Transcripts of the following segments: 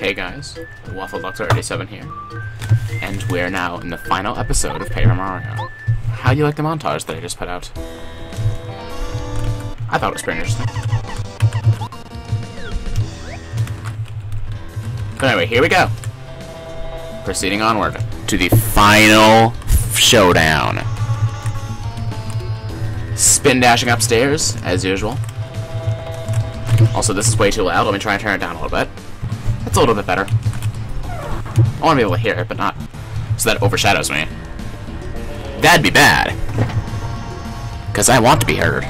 Hey guys, Waffle Doctor 87 here, and we're now in the final episode of Paper Mario. How do you like the montage that I just put out? I thought it was pretty interesting. But anyway, here we go. Proceeding onward to the final showdown. Spin dashing upstairs, as usual. Also, this is way too loud. Let me try and turn it down a little bit. A little bit better. I want to be able to hear it, but not so that overshadows me. That'd be bad. Because I want to be heard.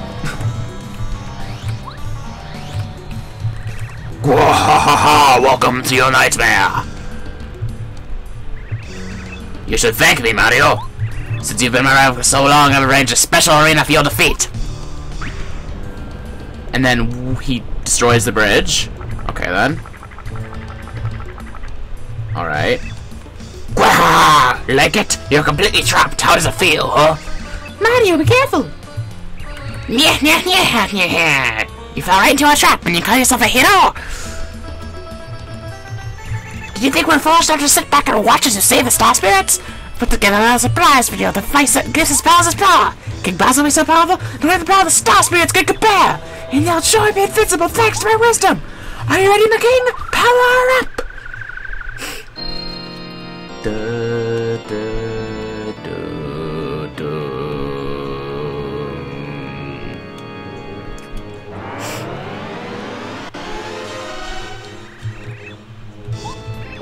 Welcome to your nightmare. You should thank me, Mario. Since you've been around for so long, I've arranged a special arena for your defeat. And then he destroys the bridge. Okay, then. Alright. Like it? You're completely trapped. How does it feel, huh? Mario, be careful! Yeah, yeah, yeah, yeah. You fell right into a trap and you call yourself a hero? Did you think we're forced to sit back and watch as you save the Star Spirits? Put together a surprise video, the face that gives us Bowser's power. King Bowser be so powerful, no the power of the Star Spirits can compare. And they'll surely be invincible thanks to my wisdom. Are you ready, my king? Power up!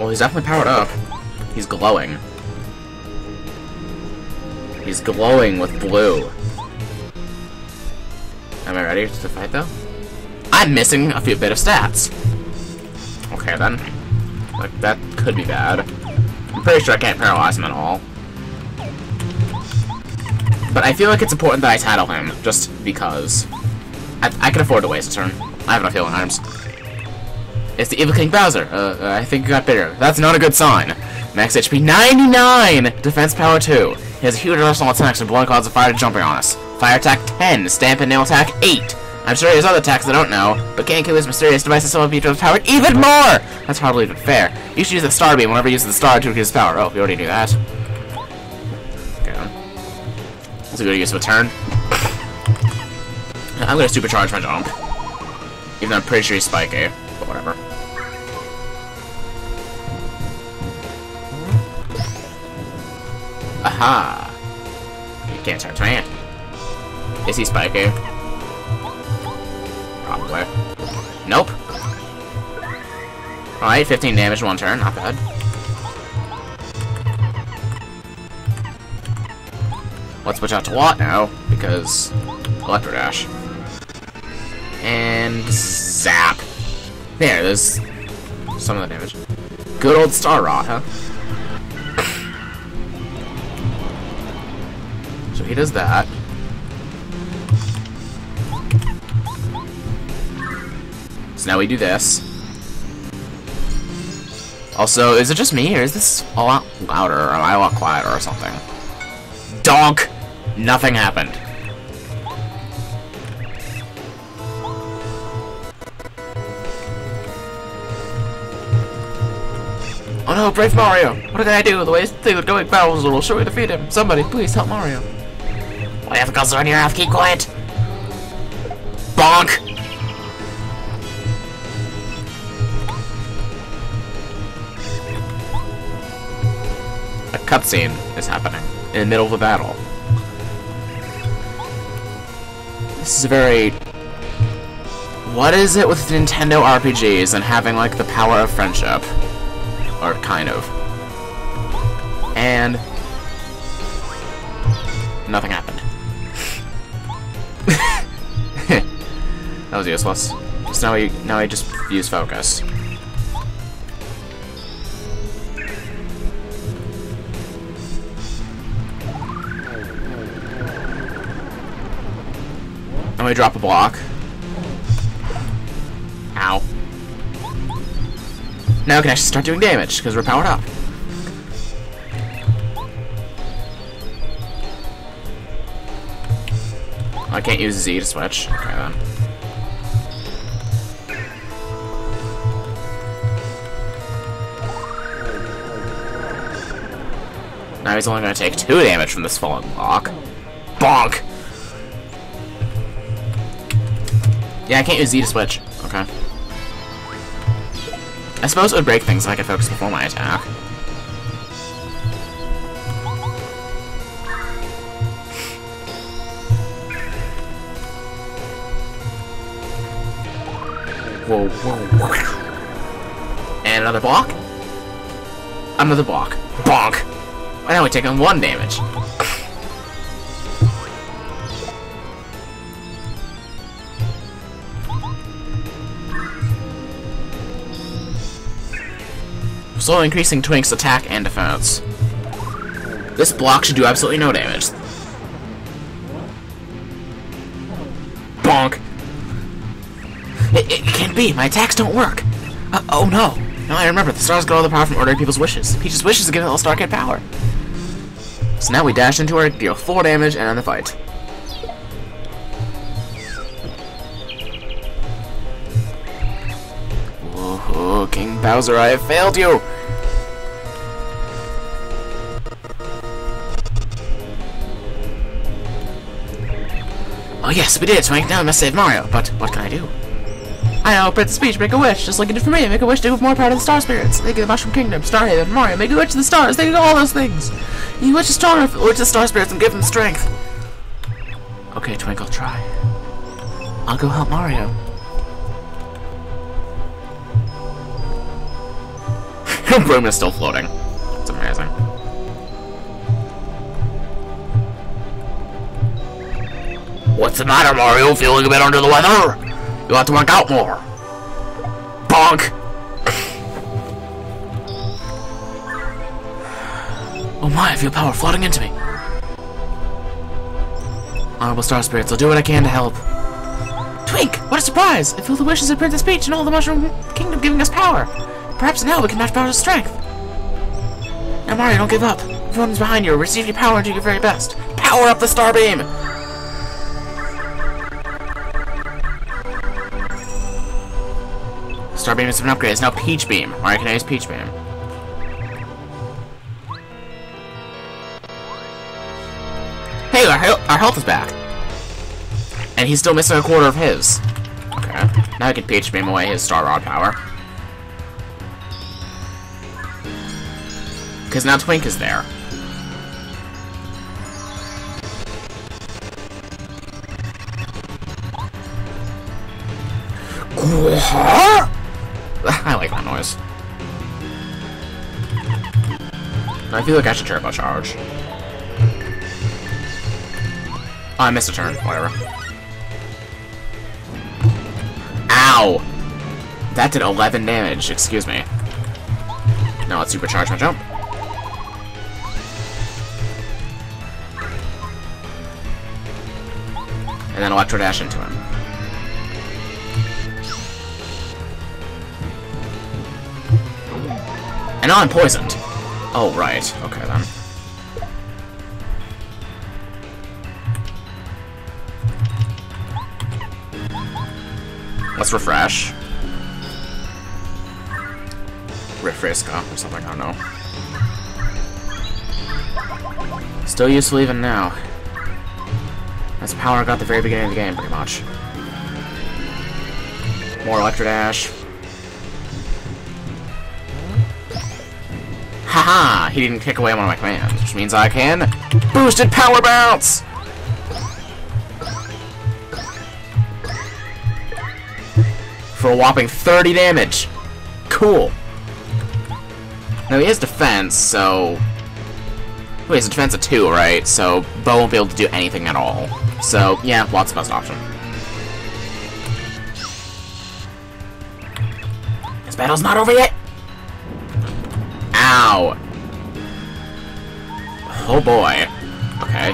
Well, he's definitely powered up. He's glowing. He's glowing with blue. Am I ready to fight, though? I'm missing a few bit of stats. Okay, then. Like, that could be bad. I'm pretty sure I can't paralyze him at all. But I feel like it's important that I tattle him, just because. I, I can afford to waste a turn. I have enough healing items. It's the Evil King Bowser. Uh, I think you got bigger. That's not a good sign. Max HP 99! Defense power 2. He has a huge arsenal attacks and blowing clouds of fire jumping on us. Fire attack 10. Stamp and nail attack 8. I'm sure he has other attacks I don't know, but Genku's mysterious device is so is power even more! That's hardly even fair. You should use the Star Beam whenever you use the Star to increase his power. Oh, we already knew that. Okay. That's a good use of a turn. I'm gonna supercharge my jump. Even though I'm pretty sure he's spiky, but whatever. Aha! You can't touch me. Is he spiky? Probably. Nope. Alright, 15 damage one turn, not bad. Let's switch out to Watt now, because Electro Dash. And zap. There, there's some of the damage. Good old Star Rod, huh? He does that. So now we do this. Also, is it just me, or is this a lot louder, or am I a lot quieter or something? Donk! Nothing happened. Oh no, brave Mario! What did I do? The way thing with going Bowser will surely defeat him. Somebody, please help Mario. Why have a guns on your mouth? Keep quiet! Bonk! A cutscene is happening in the middle of a battle. This is very... What is it with Nintendo RPGs and having, like, the power of friendship? Or kind of. And... that was useless. So now we now I just use focus. And we drop a block. Ow. Now we can actually start doing damage, because we're powered up. I can't use Z to switch. Okay, then. Now he's only gonna take two damage from this falling block. Bonk! Yeah, I can't use Z to switch. Okay. I suppose it would break things if I could focus before my attack. Whoa, whoa, whoa. And another block. Another block. Bonk! Now we take on one damage. Slowly increasing Twink's attack and defense. This block should do absolutely no damage. Bonk! It, it can't be! My attacks don't work! Uh, oh no! Now I remember, the stars get all the power from ordering people's wishes. Peach's wishes to give all star kid power. So now we dash into her, deal 4 damage, and end the fight. Whoa, King Bowser, I have failed you! Oh yes, we did, Twink. Now we must save Mario. But what can I do? I know, Princess Peach, make a wish, just like you did for me. Make a wish to give more power to the Star Spirits. They give the Mushroom Kingdom, Starhaven, Mario. Make a wish to the stars. They do all those things. You wish to stronger, wish to the Star Spirits and give them strength. Okay, Twink, I'll try. I'll go help Mario. Broom is still floating. It's amazing. What's the matter, Mario? Feeling a bit under the weather? You'll have to work out more. Bonk! oh my, I feel power flooding into me. Honorable Star Spirits, I'll do what I can to help. Twink! What a surprise! I feel the wishes of Princess Peach and all the Mushroom Kingdom giving us power. Perhaps now we can match Bowser's strength. Now Mario, don't give up. Everyone's behind you. Receive your power and do your very best. Power up the Star Beam! Star Beam is an upgrade. It's now Peach Beam. Mario can I use Peach Beam. Hey, our, he our health is back. And he's still missing a quarter of his. Okay. Now I can Peach Beam away his Star Rod power. Because now Twink is there. I like that noise. I feel like I should turbo charge. Oh, I missed a turn. Whatever. Ow! That did 11 damage. Excuse me. Now let's supercharge my jump. And then Electro Dash into him. And I'm poisoned. Oh, right. Okay, then. Let's refresh. Refresca or something, I don't know. Still useful even now. That's power I got at the very beginning of the game, pretty much. More Electro Haha! He didn't kick away one of my commands, which means I can boosted power bounce! For a whopping 30 damage! Cool! Now he has defense, so... Wait, he's a defense of 2, right? So, Bo won't be able to do anything at all. So, yeah, Watt's the best option. This battle's not over yet! Oh boy. Okay.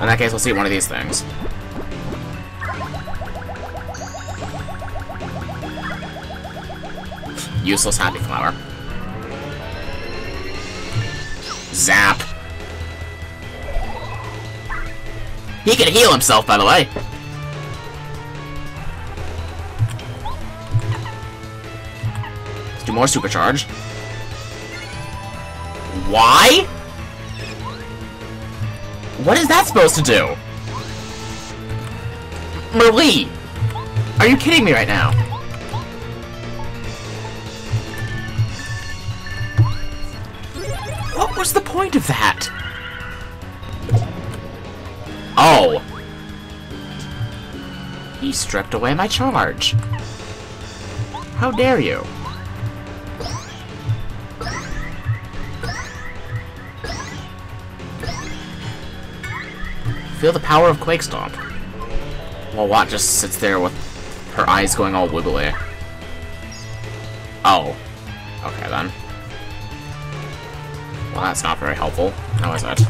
In that case, we'll see one of these things. Useless Happy Flower. Zap. He can heal himself, by the way. More supercharge. Why? What is that supposed to do? Merlee! Are you kidding me right now? What was the point of that? Oh. He stripped away my charge. How dare you? Feel the power of Quake Stomp. While Watt just sits there with her eyes going all wiggly. Oh. Okay then. Well, that's not very helpful. How is it?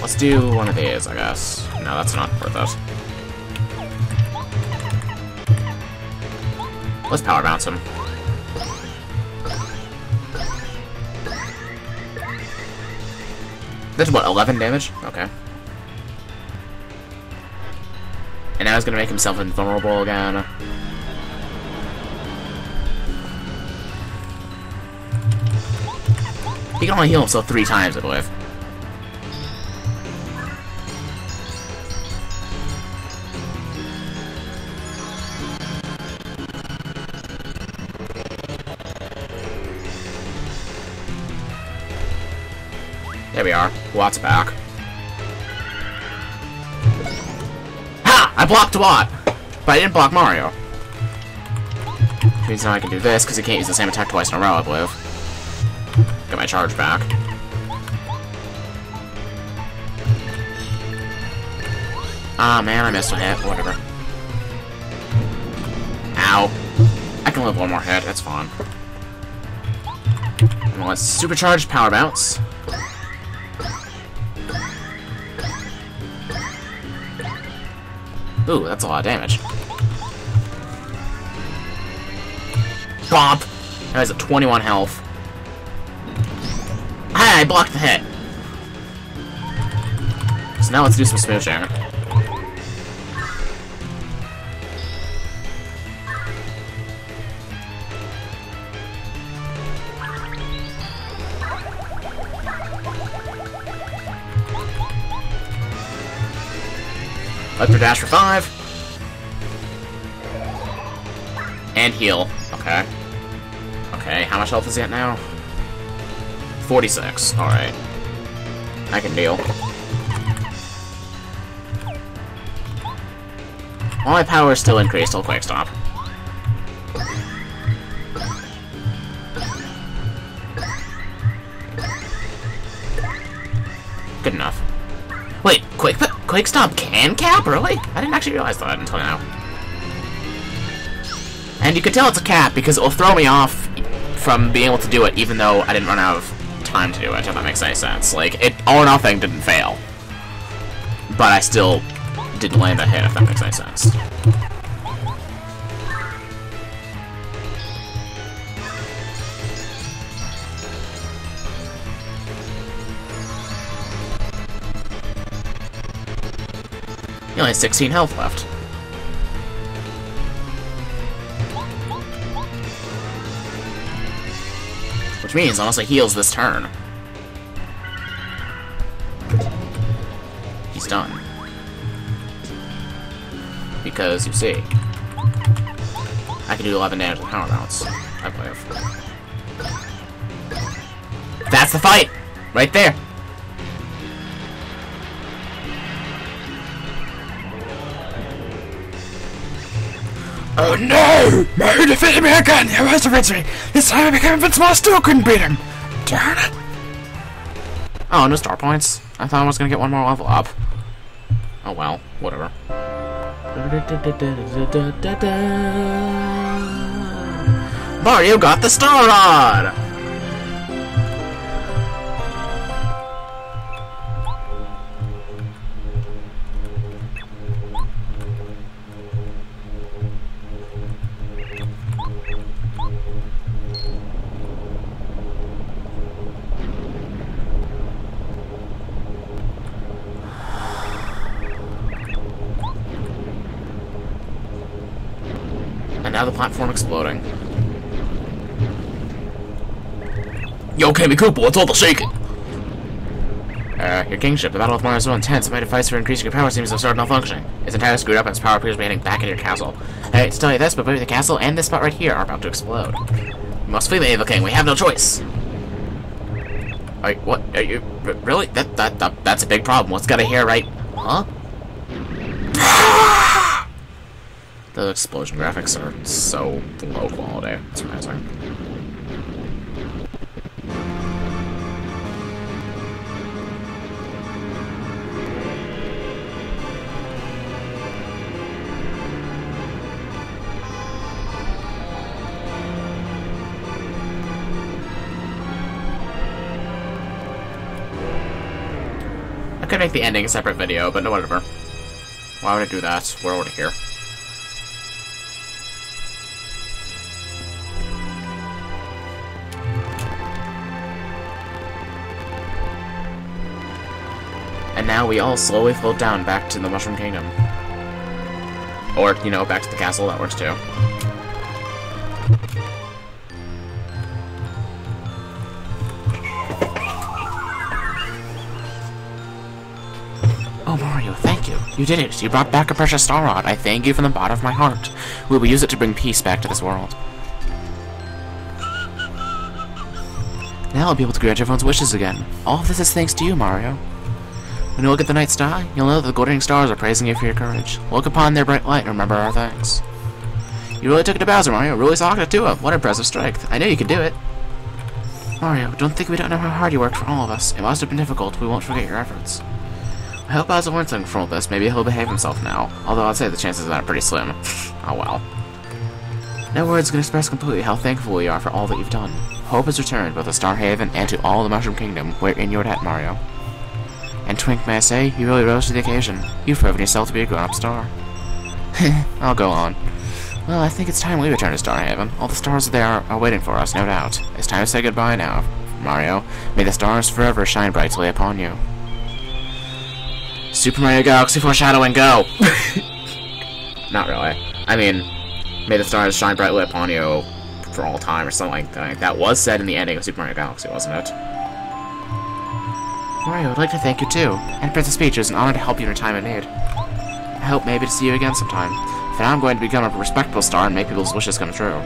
Let's do one of these, I guess. No, that's not worth it. Let's power bounce him. That's what, 11 damage? Okay. And now he's gonna make himself invulnerable again. He can only heal himself three times, I believe. Watt's back. Ha! I blocked Watt! But I didn't block Mario. Which means now I can do this, because he can't use the same attack twice in a row, I believe. Get my charge back. Ah, man, I missed a hit. Whatever. Ow. I can live one more hit. That's fine. Let's supercharge power bounce. Ooh, that's a lot of damage. Bump! Now he's at 21 health. Hi, I blocked the hit. So now let's do some smooching. Electro Dash for five. And heal. Okay. Okay, how much health is he at now? 46. Alright. I can deal. All my power is still increased till Quick Stop. Quick Stop can cap? Really? I didn't actually realize that until now. And you can tell it's a cap because it will throw me off from being able to do it even though I didn't run out of time to do it, if that makes any sense. Like, it all or nothing didn't fail. But I still didn't land that hit, if that makes any sense. He only has 16 health left. Which means, unless he heals this turn, he's done. Because, you see, I can do 11 damage with power bounce. I play believe. That's the fight! Right there! Oh no! Mario defeated me again! It was victory! This time I became invincible, I still couldn't beat him! Darn it! Oh, no star points. I thought I was gonna get one more level up. Oh well, whatever. Mario got the Star Rod! Exploding. All the shaking? Uh, your kingship, the Battle of Mars is so intense, mighty fights for increasing your power seems to have started malfunctioning. It's entirely screwed up and its power appears to be heading back into your castle. Hate to tell you this, but both the castle and this spot right here are about to explode. Must flee the Evil King, we have no choice! What, are you, really? That, that, that, that's a big problem. What's got a hair right? Huh? The explosion graphics are so low quality. It's amazing. I could make the ending a separate video, but no whatever. Why would I do that? We're already here. Now we all slowly float down back to the Mushroom Kingdom. Or, you know, back to the castle, that works too. Oh, Mario, thank you. You did it. You brought back a precious star rod. I thank you from the bottom of my heart. We will use it to bring peace back to this world. Now I'll be able to grant everyone's wishes again. All of this is thanks to you, Mario. When you look at the night sky, you'll know that the glittering stars are praising you for your courage. Look upon their bright light and remember our thanks. You really took it to Bowser, Mario. Really socked it to him. What a impressive strength. I know you can do it. Mario, don't think we don't know how hard you worked for all of us. It must have been difficult. We won't forget your efforts. I hope Bowser learned something from all this. Maybe he'll behave himself now. Although I'd say the chances of that are pretty slim. oh well. No words can express completely how thankful we are for all that you've done. Hope has returned both to Star Haven and to all the Mushroom Kingdom wherein you're at, Mario. And Twink, may I say, you really rose to the occasion. You've proven yourself to be a grown-up star. I'll go on. Well, I think it's time we return to Star Haven. All the stars there are, are waiting for us, no doubt. It's time to say goodbye now, Mario. May the stars forever shine brightly upon you. Super Mario Galaxy foreshadowing, go! Not really. I mean, may the stars shine brightly upon you for all time or something like that. That was said in the ending of Super Mario Galaxy, wasn't it? Mario, I'd like to thank you too. And Princess Peach, it's an honor to help you in your time of need. I hope maybe to see you again sometime. For now I'm going to become a respectable star and make people's wishes come true.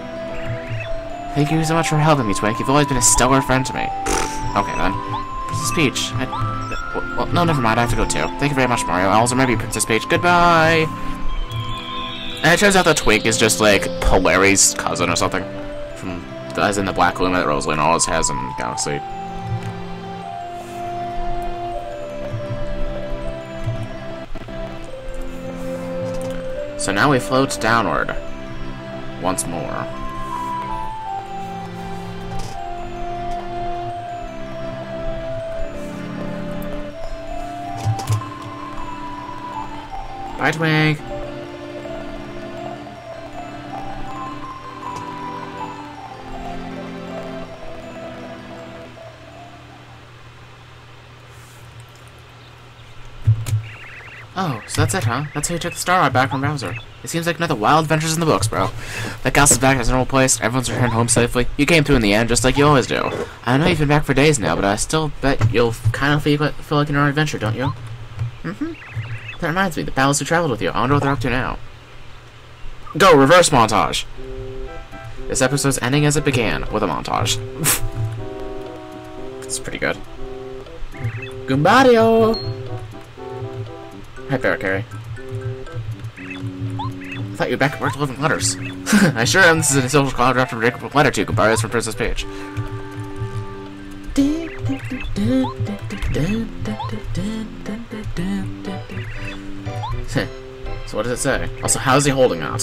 Thank you so much for helping me, Twink. You've always been a stellar friend to me. okay then. Princess Peach, I, well, no, never mind. I have to go too. Thank you very much, Mario. I also remember you, Princess Peach. Goodbye! And it turns out that Twink is just, like, Polari's cousin or something. From, as in the Black Luma that Rosalina always has in Galaxy. So now we float downward. Once more. Bye, Twink. Oh, so that's it, huh? That's how you took the Star Rod back from Bowser. It seems like another wild adventures in the books, bro. The castle's back at its normal place, everyone's returned home safely. You came through in the end, just like you always do. I know you've been back for days now, but I still bet you'll kind of feel, feel like you're on an adventure, don't you? Mm-hmm. That reminds me, the palace who traveled with you. I wonder what they're up to now. Go, reverse montage! This episode's ending as it began, with a montage. it's pretty good. Goombario! Hi, Parakarry. I thought you were back at work delivering letters. I sure am. This is an social call after a letter to you. Goombario's from Princess Peach. so what does it say? Also, how's he holding out?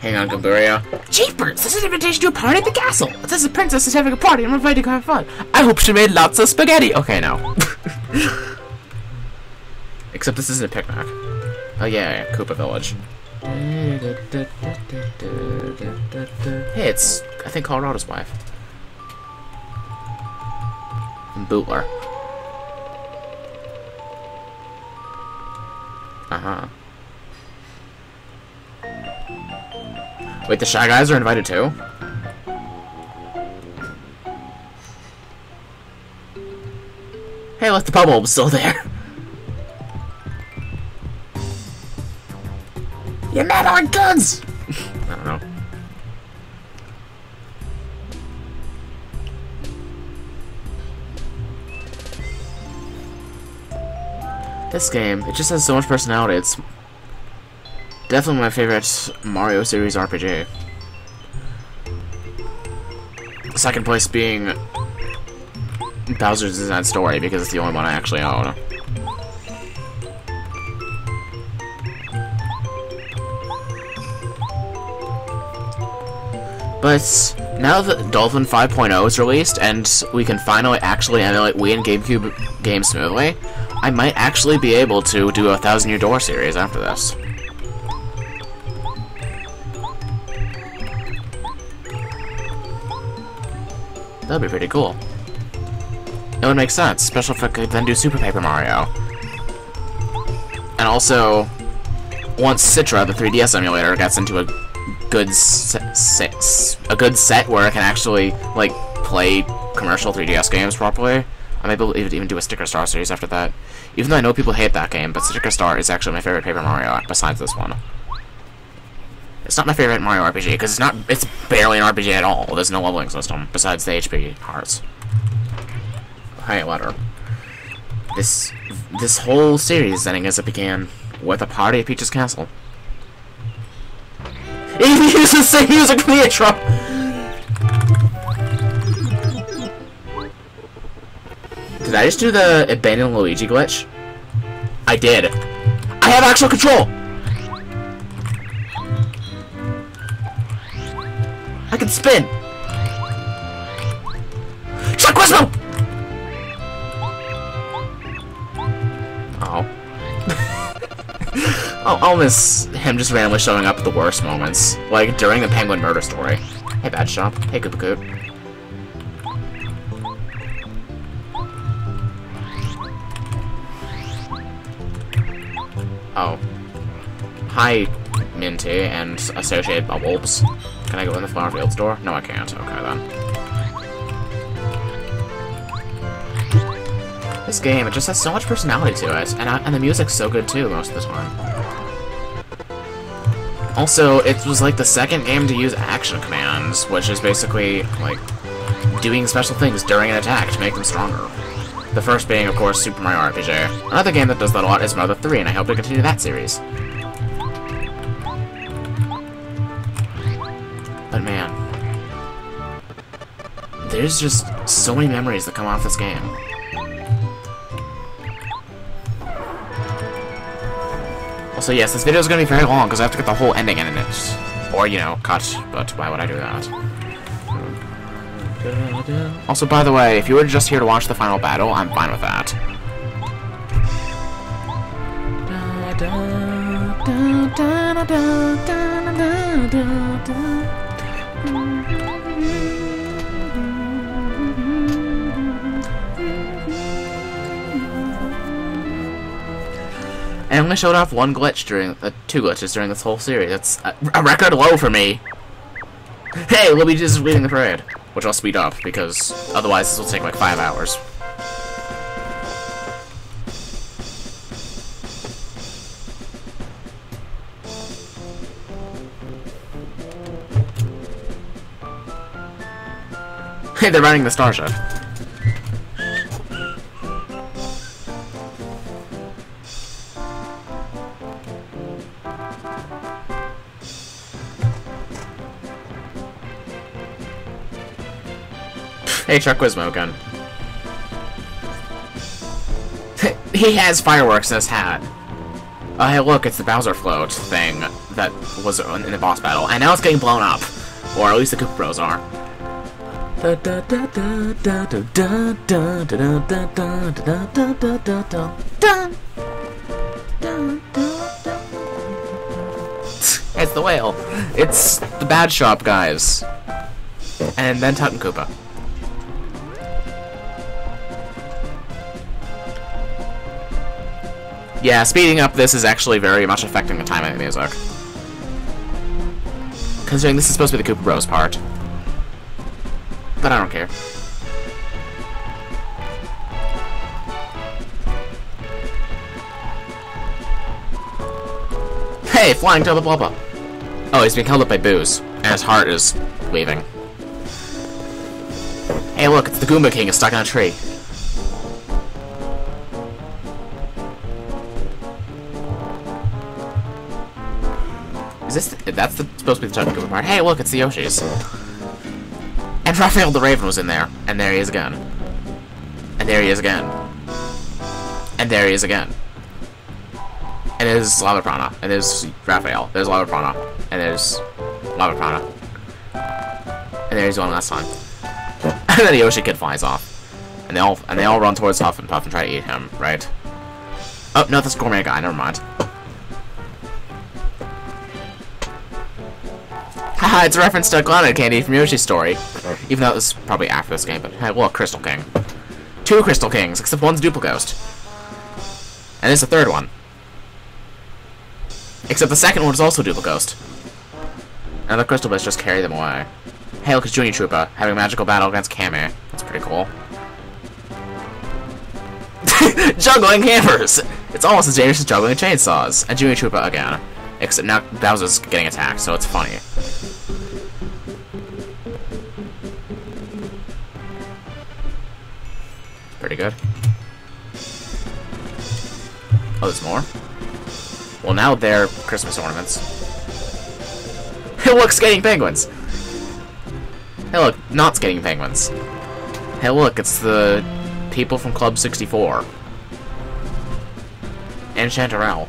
Hang on, Goombario. Jeepers! This is an invitation to a party at the castle! It says the princess is having a party and I'm invited to have fun. I hope she made lots of spaghetti! Okay, no. Except this isn't a picnic. Oh yeah, Koopa Village. Hey, it's, I think, Kolorado's wife. And Bootler. Uh-huh. Wait, the Shy Guys are invited too? Hey, look, the bubble still there. You're mad on guns! I don't know. This game, it just has so much personality. It's definitely my favorite Mario series RPG. Second place being Bowser's Inside Story because it's the only one I actually own. But now that Dolphin 5.0 is released and we can finally actually emulate Wii and GameCube games smoothly, I might actually be able to do a Thousand Year Door series after this. That'd be pretty cool. It would make sense, especially if I could then do Super Paper Mario. And also, once Citra, the 3DS emulator, gets into a good set, a good set where I can actually like play commercial 3DS games properly, I may be able to even do a Sticker Star series after that. Even though I know people hate that game, but Sticker Star is actually my favorite Paper Mario besides this one. It's not my favorite Mario RPG because it's not. It's barely an RPG at all. There's no leveling system besides the HP hearts. Hey, letter. This this whole series ending as it began with a party at Peach's Castle. He uses the same music from the intro. Did I just do the abandoned Luigi glitch? I did. I have actual control. I can spin! Oh, I'll, I'll miss him just randomly showing up at the worst moments. Like, during the Penguin murder story. Hey, Bad Shop. Hey, Koopa Koot. Oh. Hi, Minh T. and associated bubbles. Can I go in the flower field store? No, I can't. Okay, then. This game, it just has so much personality to it, and, I, and the music's so good too most of the time. Also, it was like the second game to use action commands, which is basically, like, doing special things during an attack to make them stronger. The first being, of course, Super Mario RPG. Another game that does that a lot is Mother 3, and I hope to continue that series. But man, there's just so many memories that come off this game. Also, yes, this video is going to be very long because I have to get the whole ending in it. Or, you know, cut, but why would I do that? Also, by the way, if you were just here to watch the final battle, I'm fine with that. I only showed off one glitch during, uh, two glitches during this whole series. That's a, a record low for me. Hey, Luigi's reading the parade, which I'll speed up because otherwise this will take like five hours. Hey, they're running the starship. Hey, Quizmo gun. he has fireworks in his hat. Oh, hey, look, it's the Bowser float thing that was in the boss battle, and now it's getting blown up. Or at least the Koopa Bros are. It's the whale. It's the bad shop guys. And then Tutankoopa. Yeah, speeding up this is actually very much affecting the timing of the music. Considering this is supposed to be the Koopa Bros part. But I don't care. Hey, flying Tubba Blubba! Oh, he's being held up by booze, and his heart is leaving. Hey, look, it's the Goomba King is stuck on a tree. Is this the, that's the, supposed to be the Goomba part? Hey, look, it's the Yoshis. And Raphael the Raven was in there, and there he is again. And there he is again. And there he is again. And there's Lava Piranha. And there's Raphael. There's Lava Piranha. And there's Lava Piranha. And there's one last time. and then the Yoshi Kid flies off. And they all and they all run towards Huff and Puff and try to eat him, right? Oh no, that's Gourmet guy, never mind. Haha, it's a reference to Granite Candy from Yoshi's story. Even though it was probably after this game, but hey, well, Crystal King. Two Crystal Kings, except one's Duplighost. And there's a third one. Except the second one is also Duplighost. And the Crystal Bits just carry them away. Hey, look, it's Junior Troopa having a magical battle against Kame. That's pretty cool. juggling hammers! It's almost as dangerous as juggling chainsaws. And Junior Troopa again. Except now Bowser's getting attacked, so it's funny. Pretty good. Oh, there's more? Well, now they're Christmas ornaments. Hey, look, skating penguins! Hey, look, not skating penguins. Hey, look, it's the people from Club 64. And Chanterelle.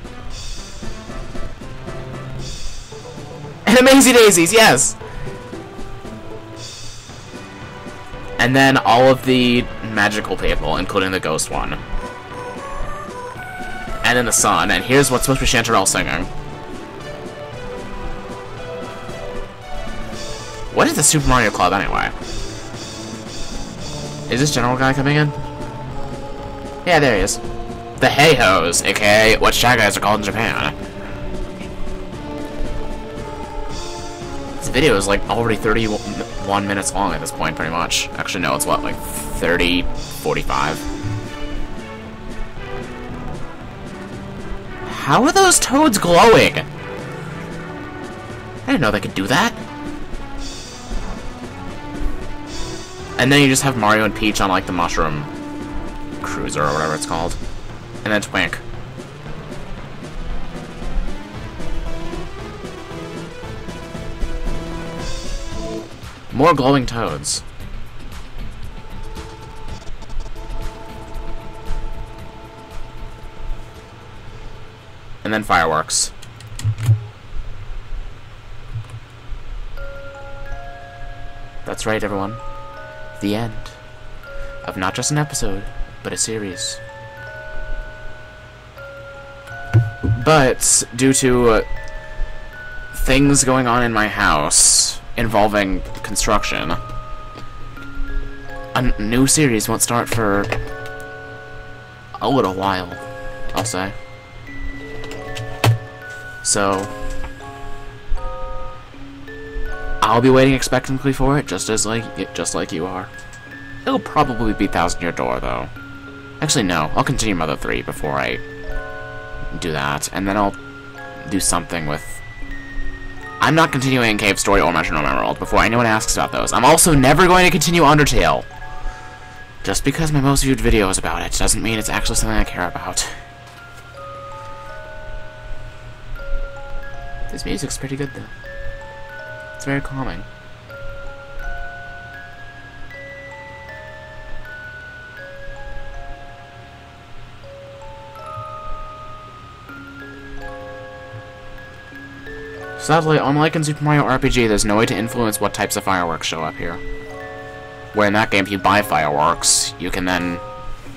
And Amayzee Dayzees, yes! And then all of the magical people, including the ghost one. And then the sun, and here's what's supposed to be Chanterelle singing. What is the Super Mario Club anyway? Is this general guy coming in? Yeah, there he is. The Hey-Ho's, aka what Shy Guys are called in Japan. This video is like already 31 minutes long at this point, pretty much. Actually, no, it's what, like 30, 45? How are those toads glowing? I didn't know they could do that. And then you just have Mario and Peach on like the mushroom cruiser or whatever it's called. And then Twink. More glowing toads. And then fireworks. That's right, everyone. The end of not just an episode, but a series. But due to uh, things going on in my house involving construction, a new series won't start for a little while, I'll say. So, I'll be waiting expectantly for it, just as like just like you are. It'll probably be Thousand Year Door, though. Actually, no. I'll continue Mother 3 before I do that, and then I'll do something with... I'm not continuing Cave Story or Metronome Emerald before anyone asks about those. I'm also never going to continue Undertale. Just because my most viewed video is about it doesn't mean it's actually something I care about. This music's pretty good, though. It's very calming. Sadly, unlike in Super Mario RPG, there's no way to influence what types of fireworks show up here. Where in that game, if you buy fireworks, you can then...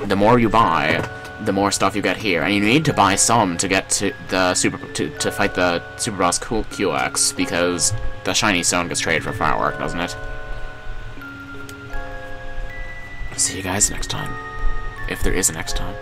The more you buy, the more stuff you get here. And you need to buy some to get to the super to, to fight the Super Boss Culex, because the shiny stone gets traded for firework, doesn't it? See you guys next time. If there is a next time.